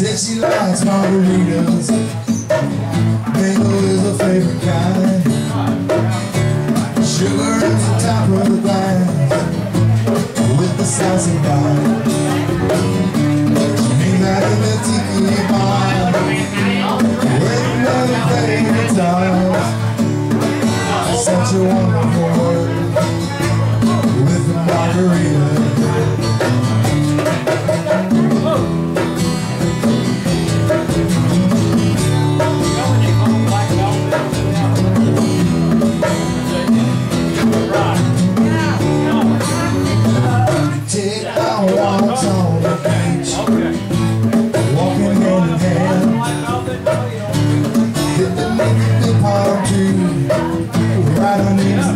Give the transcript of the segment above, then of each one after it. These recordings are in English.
Said she likes margaritas. Mango is her favorite kind. Sugar at the top of the glass. With the salsa wine She Such a wonderful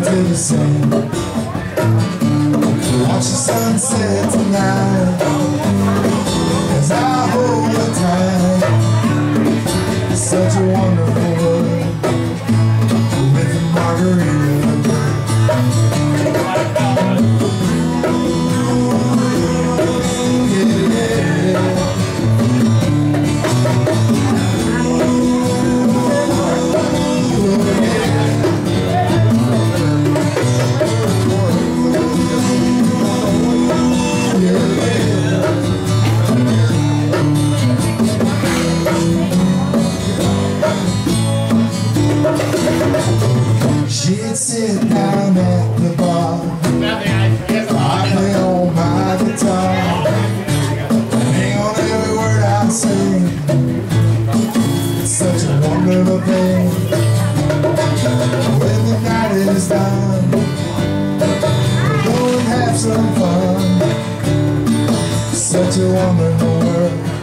into the sand. Watch the sunset tonight sit down at the bar. I play on my guitar. Hang on every word I say. It's such a wonderful thing. When the night is done, go and have some fun. Such a wonderful world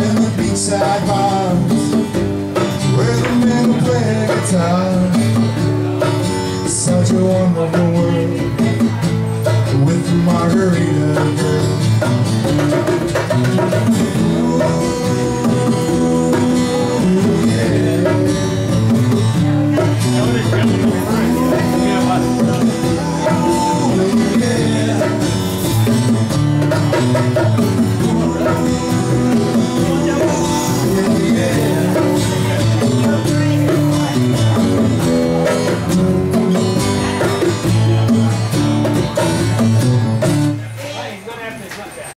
in the beachside bars Where the men will play Such a wonderful world With margarita